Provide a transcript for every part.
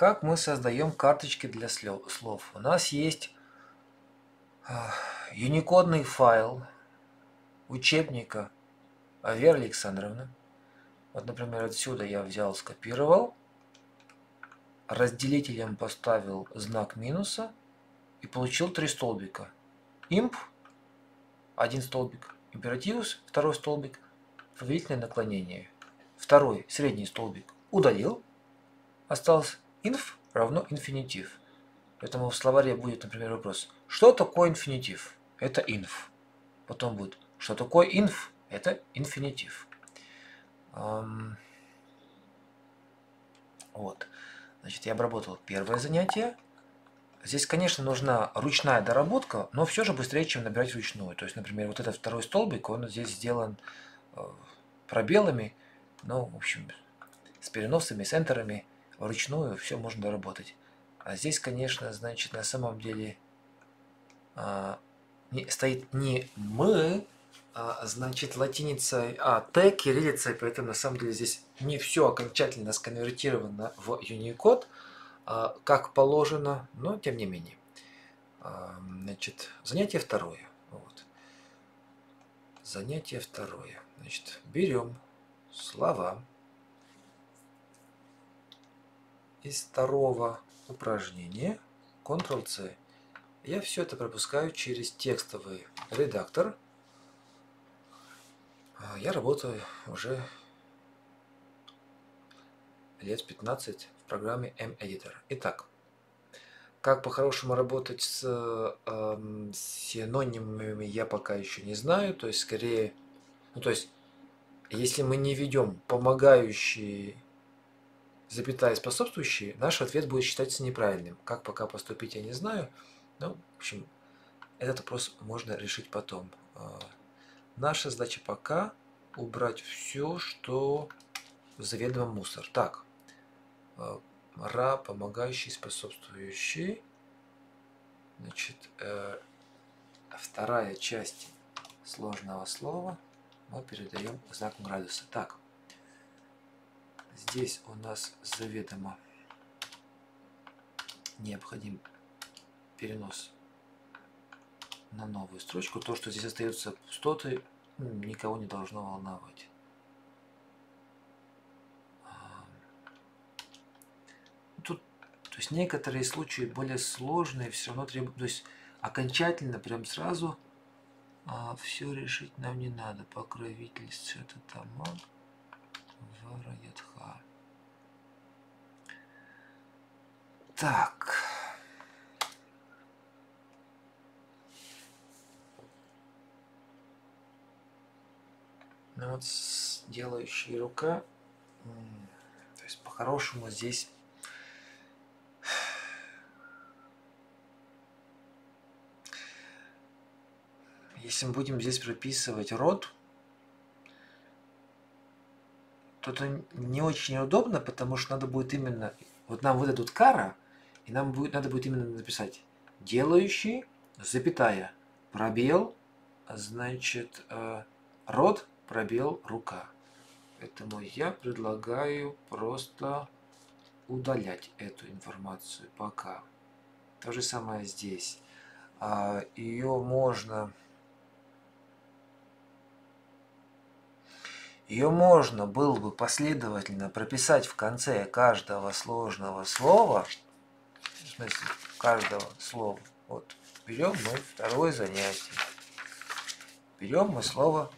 как мы создаем карточки для слов? У нас есть юникодный файл учебника Веры Александровны. Вот, например, отсюда я взял, скопировал, разделителем поставил знак минуса и получил три столбика. Imp, один столбик, императивус, второй столбик, повелительное наклонение. Второй, средний столбик, удалил, осталось inf равно инфинитив. Поэтому в словаре будет, например, вопрос, что такое инфинитив? Это inf. Потом будет, что такое inf? Это инфинитив. Вот. Значит, я обработал первое занятие. Здесь, конечно, нужна ручная доработка, но все же быстрее, чем набирать вручную. То есть, например, вот этот второй столбик, он здесь сделан э, пробелами, ну, в общем, с переносами, с энтерами, вручную все можно доработать. А здесь, конечно, значит, на самом деле а, не, стоит не «мы», а, значит, латиницей, а Т кириллицей, поэтому на самом деле здесь не все окончательно сконвертировано в Unicode, а, как положено, но тем не менее. А, значит, занятие второе. Вот. Занятие второе. Значит, берем слова из второго упражнения, Ctrl-C. Я все это пропускаю через текстовый редактор – а, я работаю уже лет 15 в программе M-Editor. Итак, как по-хорошему работать с э, синонимами, я пока еще не знаю. То есть, скорее, ну, то есть, если мы не ведем помогающие запятая способствующие, наш ответ будет считаться неправильным. Как пока поступить, я не знаю. Ну, в общем, этот вопрос можно решить потом. А, Наша задача пока убрать все, что заведомо мусор. Так, э, ра, помогающий, способствующий. Значит, э, вторая часть сложного слова мы передаем знаком градуса. Так, здесь у нас заведомо необходим перенос на новую строчку. То, что здесь остается пустоты, никого не должно волновать. Тут, то есть некоторые случаи более сложные, все равно требуют, то есть окончательно, прям сразу а, все решить нам не надо. Покровительство это тамаг, вараядха. Так. Ну вот делающая рука, то есть по-хорошему здесь если мы будем здесь прописывать род, то это не очень удобно, потому что надо будет именно, вот нам выдадут кара, и нам будет, надо будет именно написать делающий, запятая, пробел, значит, э, род, пробел рука. Поэтому я предлагаю просто удалять эту информацию пока. То же самое здесь. А, Ее можно... Ее можно было бы последовательно прописать в конце каждого сложного слова. Смысле, каждого слова. Вот. Берем мы второе занятие. Берем мы слово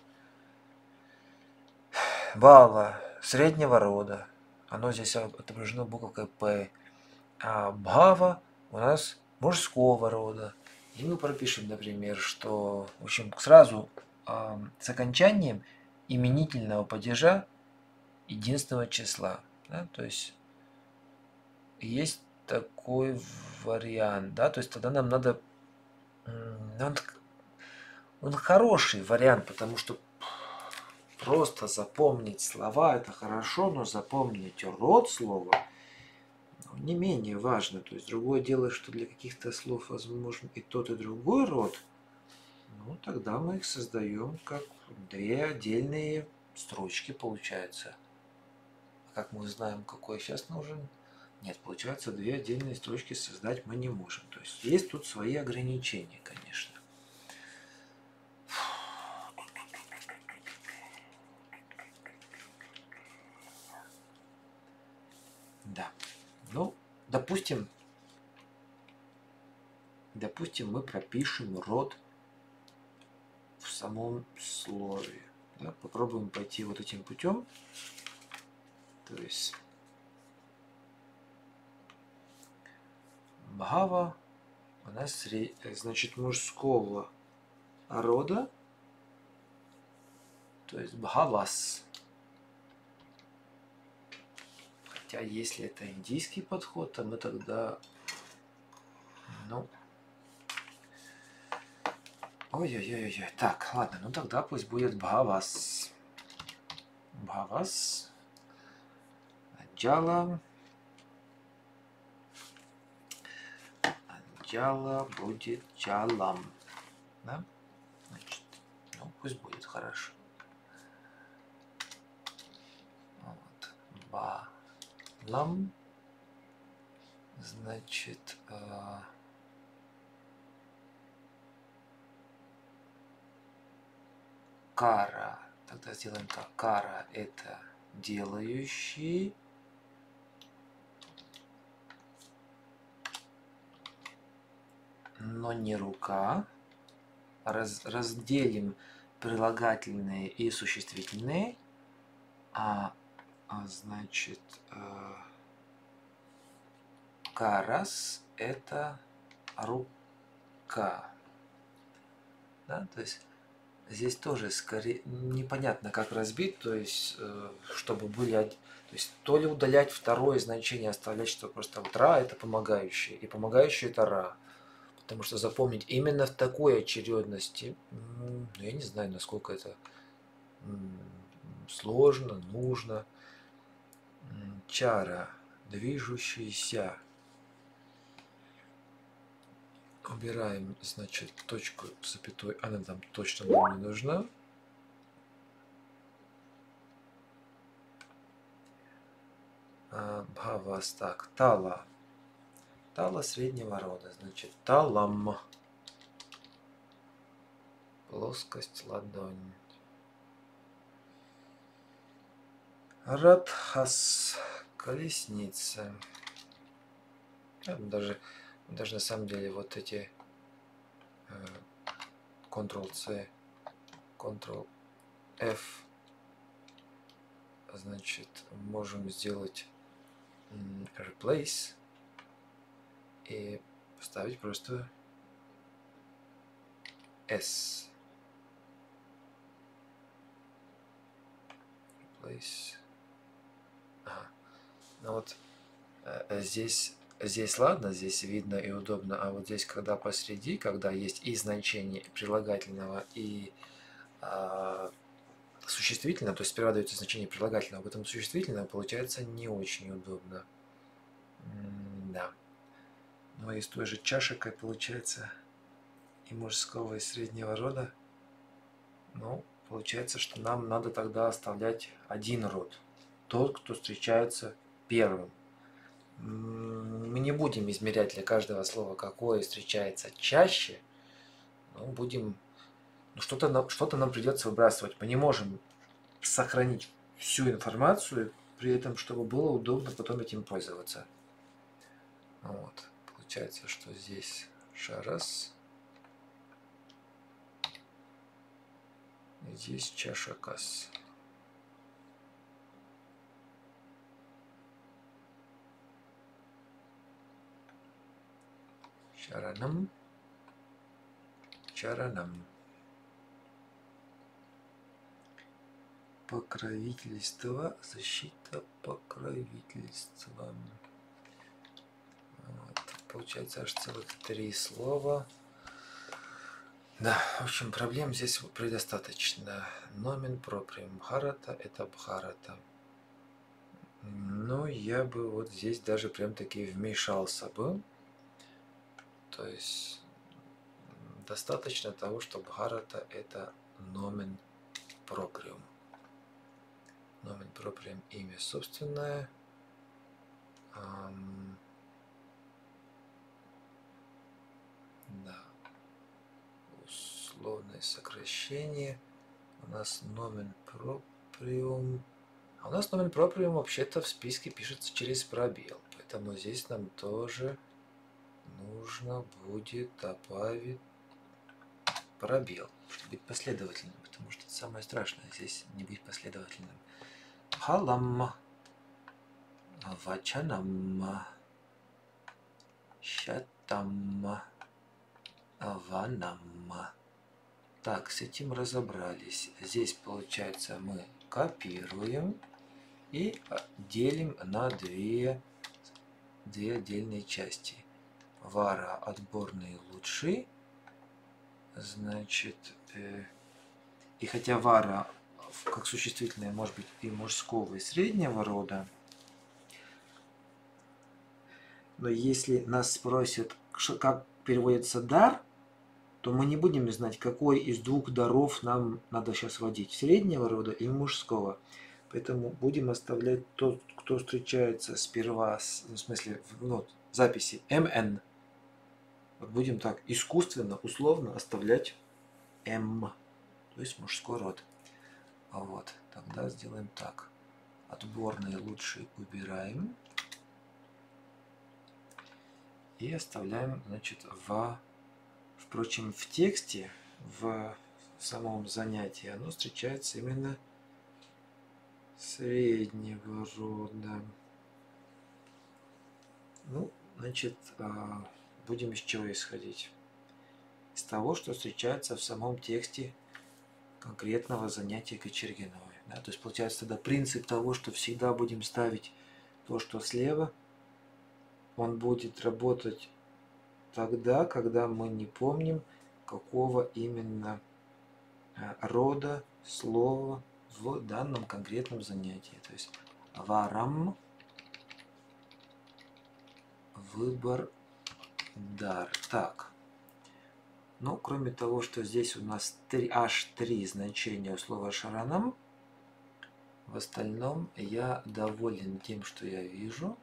Бава среднего рода. Оно здесь отображено буковкой П. А Бхава у нас мужского рода. И мы пропишем, например, что в общем, сразу э, с окончанием именительного падежа единственного числа. Да? То есть есть такой вариант. Да? То есть тогда нам надо... Он, он хороший вариант, потому что Просто запомнить слова это хорошо, но запомнить род слова ну, не менее важно. То есть другое дело, что для каких-то слов возможен и тот, и другой род. Ну, тогда мы их создаем как две отдельные строчки получается. А как мы знаем, какой сейчас нужен Нет, получается, две отдельные строчки создать мы не можем. То есть есть тут свои ограничения, конечно. Да. Ну, допустим, допустим, мы пропишем род в самом слове. Да? Попробуем пойти вот этим путем. То есть Бхава у нас значит мужского рода, то есть Бхавас. Хотя если это индийский подход, то мы тогда, ну, ой-ой-ой-ой, так, ладно, ну тогда пусть будет Бхавас. Бхавас. Джала. Джала будет джалам. Да? Значит, ну пусть будет хорошо. Вот. Балам. Значит, э, кара. Тогда сделаем так. Кара это делающий. Но не рука. Раз, разделим прилагательные и существительные. А, а значит, э, карас это рука. Да? То есть здесь тоже скорее непонятно, как разбить, то есть э, чтобы были, то есть то ли удалять второе значение, оставлять, что просто вот ра это помогающее, и помогающее это ра. Потому что запомнить именно в такой очередности, ну, я не знаю, насколько это сложно, нужно. Чара, движущийся. Убираем, значит, точку запятой, она там точно нам не нужна. А, Бхавас, так, Тала. Тала среднего рода, значит талам. Плоскость ладонь. Радхас. Колесница. Даже, даже на самом деле вот эти э, Ctrl-C, Ctrl-F значит можем сделать replace и поставить просто S. Replace. Ага. Ну вот э, здесь, здесь ладно, здесь видно и удобно, а вот здесь, когда посреди, когда есть и значение прилагательного, и э, существительного, то есть сперва дается значение прилагательного, а потом существительного, получается не очень удобно. М да. Но из той же чашекой получается и мужского, и среднего рода. Ну, получается, что нам надо тогда оставлять один род. Тот, кто встречается первым. Мы не будем измерять для каждого слова, какое встречается чаще. Но будем... Ну, что-то нам, что нам придется выбрасывать. Мы не можем сохранить всю информацию, при этом, чтобы было удобно потом этим пользоваться. Вот получается, что здесь шарас, здесь чаша касс. Чаранам, чаранам. Покровительство, защита покровительством. Получается аж целых три слова. Да, в общем, проблем здесь предостаточно. Номен проприум Бхарата – это Бхарата. Ну, я бы вот здесь даже прям таки вмешался бы. То есть, достаточно того, что Бхарата – это номен проприум. Номен проприум – имя собственное. Ам, да. Условное сокращение. У нас номен проприум. А у нас номен проприум вообще-то в списке пишется через пробел. Поэтому здесь нам тоже нужно будет добавить пробел, чтобы быть последовательным, потому что это самое страшное здесь не быть последовательным. Халам, вачанам, шатам, ванам. Так, с этим разобрались. Здесь, получается, мы копируем и делим на две, две отдельные части. Вара отборные лучшие Значит, э, и хотя вара как существительное может быть и мужского, и среднего рода, но если нас спросят, как переводится дар, то мы не будем знать, какой из двух даров нам надо сейчас вводить, среднего рода или мужского. Поэтому будем оставлять тот, кто встречается сперва, в смысле, в ну, записи МН, вот будем так искусственно, условно оставлять М, то есть мужской род. Вот, тогда сделаем так. Отборные лучшие убираем. И оставляем, значит, в... Впрочем, в тексте, в самом занятии, оно встречается именно среднего рода. Ну, значит, а, будем из чего исходить? Из того, что встречается в самом тексте конкретного занятия Кочергиновой. Да? То есть получается тогда принцип того, что всегда будем ставить то, что слева, он будет работать тогда, когда мы не помним, какого именно э, рода слова в данном конкретном занятии. То есть варам выбор дар. Так. Ну, кроме того, что здесь у нас 3, аж 3 значения у слова шаранам, в остальном я доволен тем, что я вижу.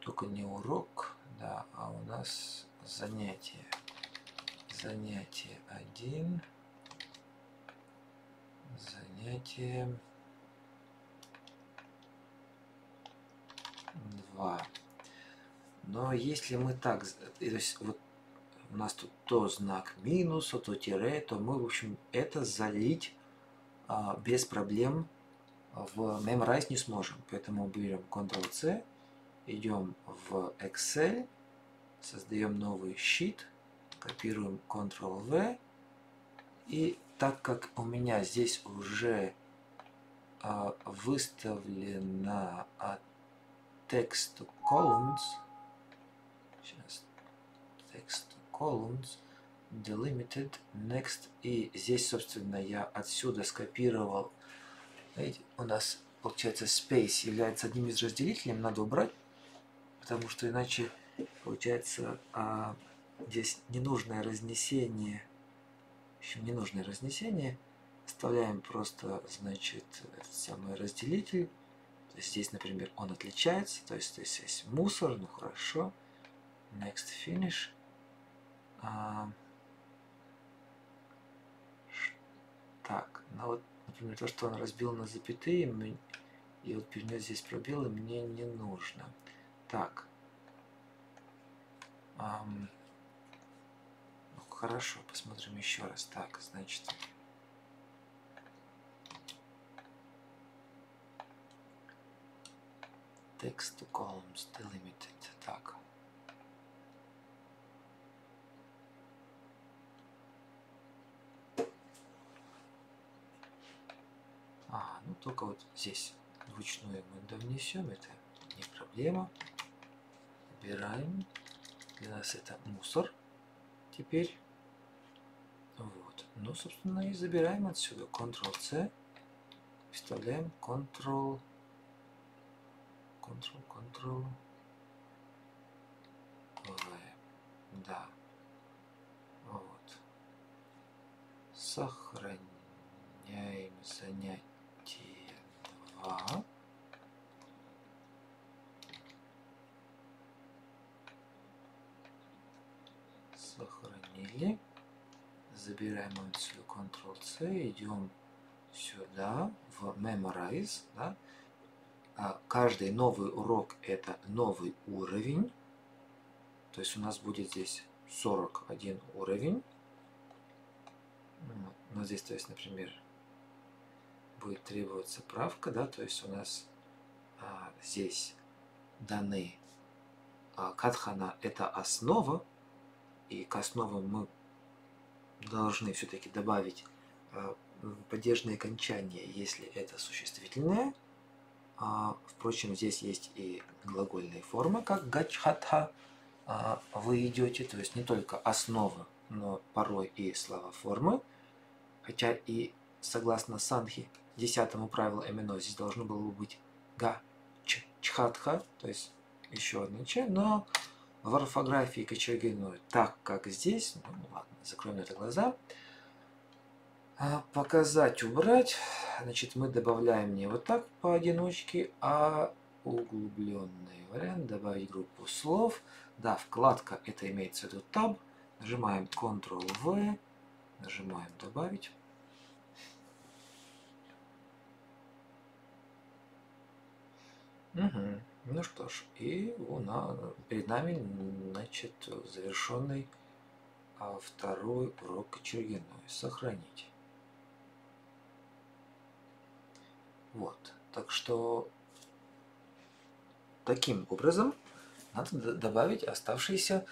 Только не урок, да, а у нас занятие. Занятие 1. Занятие 2. Но если мы так, то есть вот у нас тут то знак минуса, то тире, то мы, в общем, это залить а, без проблем в Memrise не сможем. Поэтому берем Ctrl-C, идем в Excel, создаем новый sheet, копируем Ctrl-V. И так как у меня здесь уже выставлена а, text columns, Сейчас text columns delimited next. И здесь собственно я отсюда скопировал. Видите, у нас получается space является одним из разделителей. Надо убрать потому что иначе получается а, здесь ненужное разнесение в общем ненужное разнесение оставляем просто значит самый разделитель то есть здесь например он отличается то есть здесь есть мусор ну хорошо next finish. А, так, ну вот, например, то, что он разбил на запятые, и вот перенес здесь пробелы, мне не нужно. Так. Ам, ну, хорошо, посмотрим еще раз. Так, значит... Text to columns delimited. Так. Ну, только вот здесь вручную мы довнесем, это не проблема. Убираем. Для нас это мусор. Теперь. Вот. Ну, собственно, и забираем отсюда Ctrl-C. Вставляем Ctrl... Ctrl, Ctrl... V. Да. Вот. Сохраняем занятие 2. Сохранили. Забираем отсюда Ctrl-C, идем сюда, в Memorize. Да? А каждый новый урок это новый уровень. То есть у нас будет здесь 41 уровень. Ну, здесь, то есть, например, будет требоваться правка, да, то есть у нас а, здесь даны а, катхана это основа, и к основам мы должны все-таки добавить а, падежное окончание, если это существительное. А, впрочем, здесь есть и глагольные формы, как гачхатха а, вы идете, то есть не только основа, но порой и слова формы. Хотя и согласно Санхи, десятому правилу Эмино, здесь должно было бы быть га чхатха, то есть еще одно ч, но в орфографии Кочергину так, как здесь, ну ладно, закроем это глаза, а, показать, убрать, значит, мы добавляем не вот так поодиночке, а углубленный вариант, добавить группу слов, да, вкладка, это имеется в виду Tab, нажимаем Ctrl-V, нажимаем добавить, Угу. Ну что ж, и у нас, перед нами, значит, завершенный а, второй урок Кочергиной. Сохранить. Вот. Так что таким образом надо добавить оставшиеся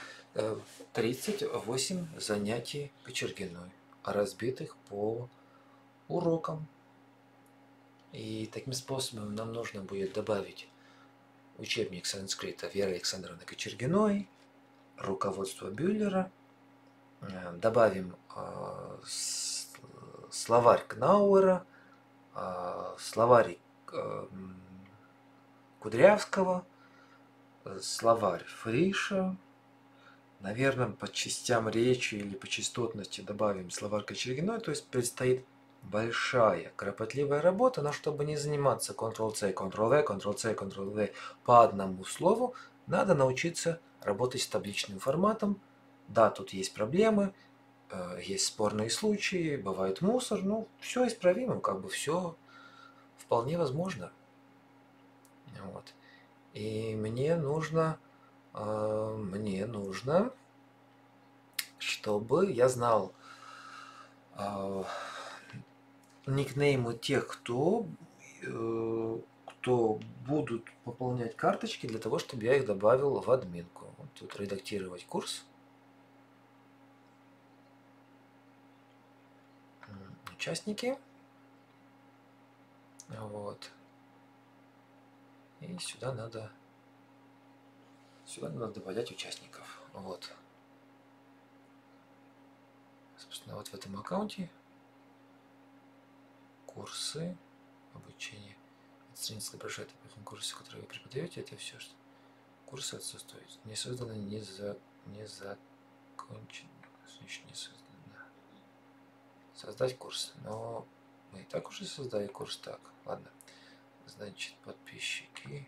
38 э, занятий Кочергиной, разбитых по урокам. И таким способом нам нужно будет добавить учебник санскрита Веры Александровны Кочергиной, руководство Бюллера, э, добавим э, словарь Кнауэра, э, словарь Кудрявского, словарь Фриша, наверное, по частям речи или по частотности добавим словарь Кочергиной, то есть предстоит большая, кропотливая работа, но чтобы не заниматься Ctrl-C, Ctrl-V, Ctrl-C, Ctrl-V по одному слову, надо научиться работать с табличным форматом. Да, тут есть проблемы, э, есть спорные случаи, бывает мусор, но все исправимо, как бы все вполне возможно. Вот. И мне нужно, э, мне нужно, чтобы я знал, э, никнеймы тех, кто, э, кто будут пополнять карточки для того, чтобы я их добавил в админку. Вот тут редактировать курс. Участники. Вот. И сюда надо сюда надо добавлять участников. Вот. Собственно, вот в этом аккаунте курсы обучения. Это страница отображает об курсе, который вы преподаете. Это все, что курсы отсутствуют. Не созданы, не, за, не закончены. Не созданы. Создать курс. Но мы и так уже создали курс. Так, ладно. Значит, подписчики.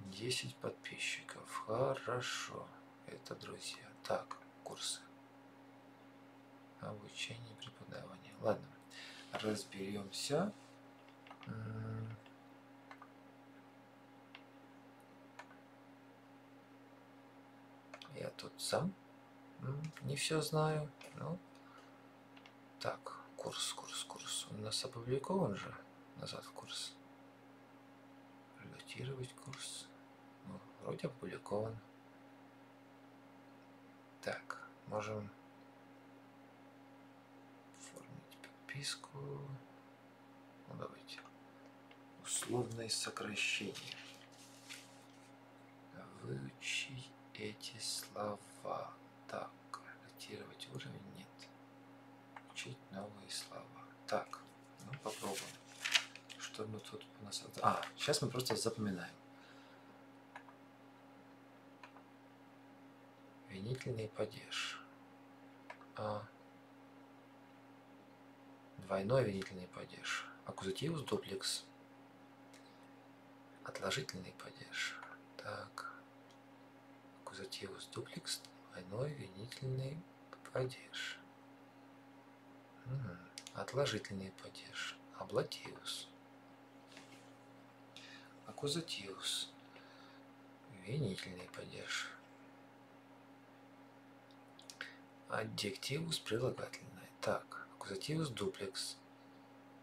10 подписчиков. Хорошо. Это друзья. Так, курсы. Обучение, преподавание. Ладно разберемся. Я тут сам не все знаю. Ну, так, курс, курс, курс. У нас опубликован же назад в курс. Редактировать курс. Ну, вроде опубликован. Так, можем подписку. Ну, давайте. Условное сокращение. Выучить эти слова. Так, редактировать уровень нет. Учить новые слова. Так, ну попробуем. Что мы тут у нас... А, сейчас мы просто запоминаем. Винительный падеж. А, Двойной винительный падеж. Аккузативус дуплекс. Отложительный падеж. Так. Аккузативус дуплекс. двойной винительный падеж. Отложительный падеж. Аблативус. Аккузативус. Винительный падеж. Аддективус прилагательное. Так, аккузативус дуплекс.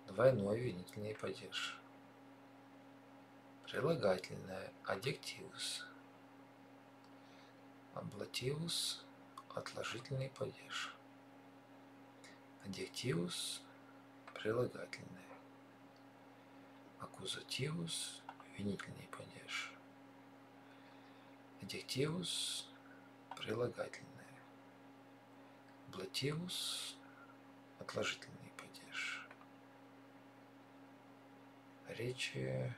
Двойной винительный падеж. Прилагательное. Аддективус. Аблативус. Отложительный падеж. Аддективус. Прилагательное. Аккузативус. Винительный падеж. Аддективус. Прилагательное. Аблативус. Отложительный падеж. Речи.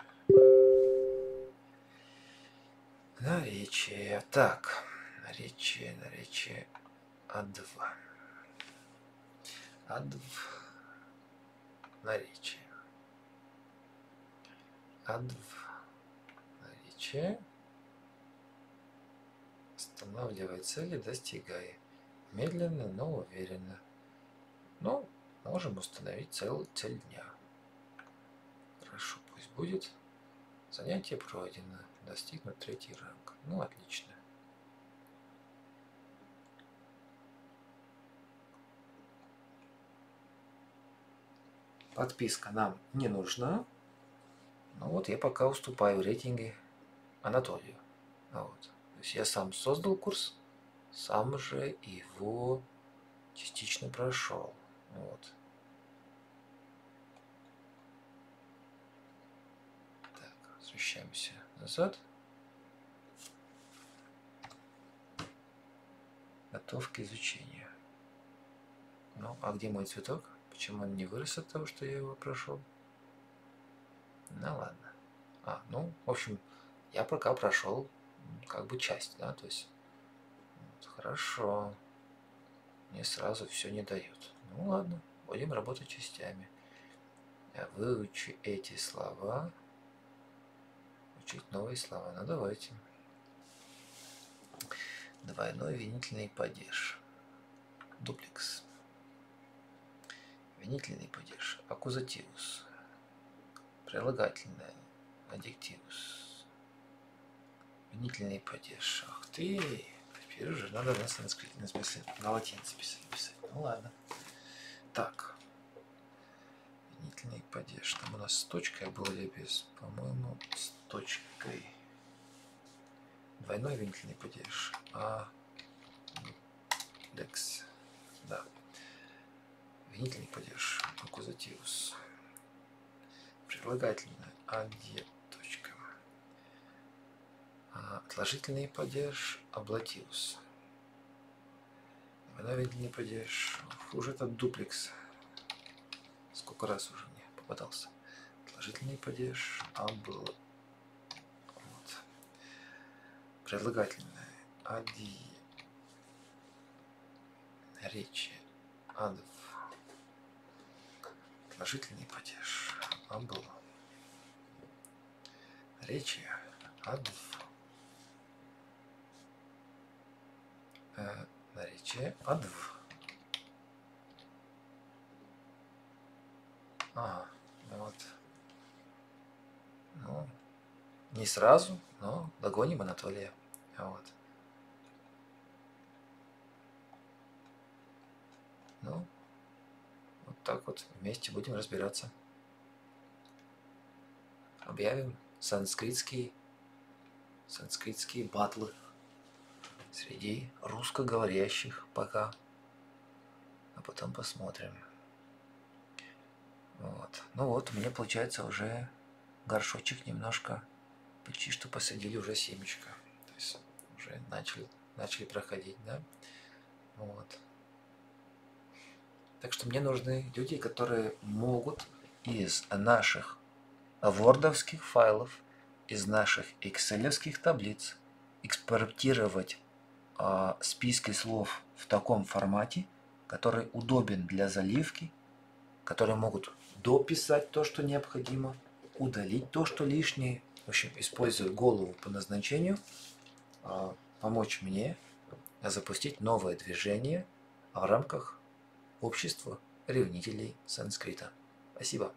Наречие. Так. Наречие, наречие. А2. Адв. Наречие. Адв. Наречие. Останавливай цели, достигай. Медленно, но уверенно. Ну, можем установить цель, цель дня. Хорошо, пусть будет. Занятие пройдено. Достигнут третий ранг. Ну, отлично. Подписка нам не нужна. Ну вот я пока уступаю в рейтинге Анатолию. А вот. То есть я сам создал курс, сам же его частично прошел. Вот. Так, возвращаемся назад. Готов к изучению. Ну, а где мой цветок? Почему он не вырос от того, что я его прошел? Ну ладно. А, ну, в общем, я пока прошел как бы часть, да, то есть вот, хорошо. Мне сразу все не дают. Ну ладно, будем работать частями. Я выучу эти слова. Учить новые слова. Ну давайте. Двойной винительный падеж. Дуплекс. Винительный падеж. Аккузативус. Прилагательное. Аддективус. Винительный падеж. Ах ты! Теперь уже надо на санскрите, смысле, на латинице писать. писать. Ну ладно. Так. Винительный падеж. Там у нас с точкой был или без? По-моему, с точкой. Двойной винительный падеж. А. Лекс. Да. Винительный падеж. Аккузативус. Прилагательное. Аде. Точка. А, отложительный падеж. Аблативус. Двойной винительный падеж. Уже этот дуплекс. Сколько раз уже мне попадался. Отложительный падеж. Абл. Вот. Прилагательное. Ади. Речи. Адв отложительный падеж. Абл. Речи. Адв. Э, наречие. Адв. Ага, вот. Ну, не сразу, но догоним Анатолия. Вот. Ну, так вот вместе будем разбираться. Объявим санскритские, санскритские батлы среди русскоговорящих пока. А потом посмотрим. Вот. Ну вот, у меня получается уже горшочек немножко, почти что посадили уже семечко. То есть уже начали, начали проходить, да? Вот. Так что мне нужны люди, которые могут из наших вордовских файлов, из наших экселевских таблиц экспортировать списки слов в таком формате, который удобен для заливки, которые могут дописать то, что необходимо, удалить то, что лишнее, в общем, используя голову по назначению, э, помочь мне запустить новое движение в рамках общества ревнителей санскрита. Спасибо.